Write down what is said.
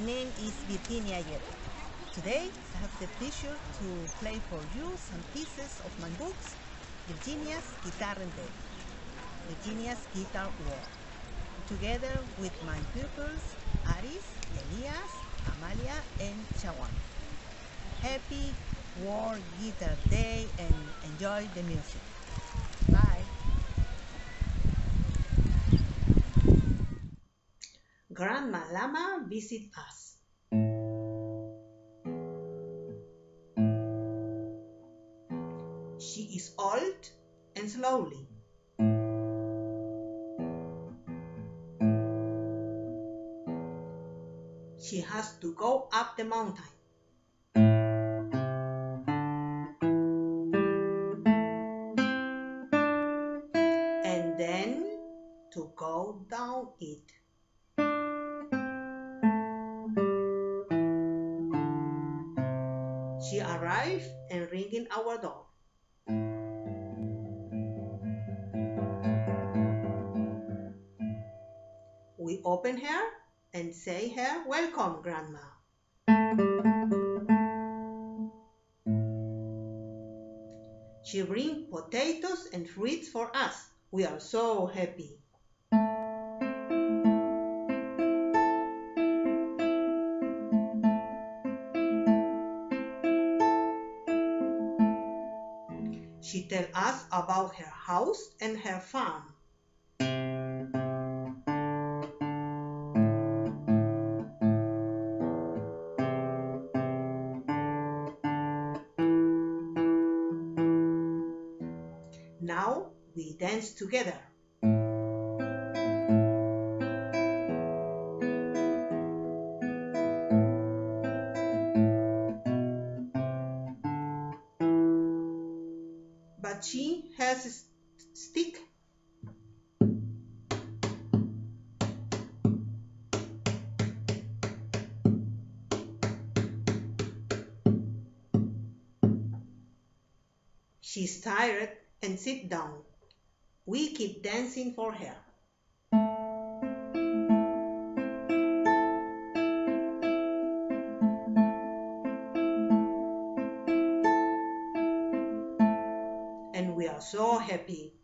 my name is Virginia Yep. Today I have the pleasure to play for you some pieces of my books, Virginia's Gitarrenwelt, Virginia's Guitar World, together with my pupils Aris, Elias, Amalya and Djawan. Happy World Guitar Day and enjoy the music. Grandma Llama visit us. She is old and slowly. She has to go up the mountain. She arrived and ringing our door. We open her and say her welcome grandma. She bring potatoes and fruits for us. We are so happy. She tell us about her house and her farm. Now we dance together. Tired and sit down. We keep dancing for her. And we are so happy.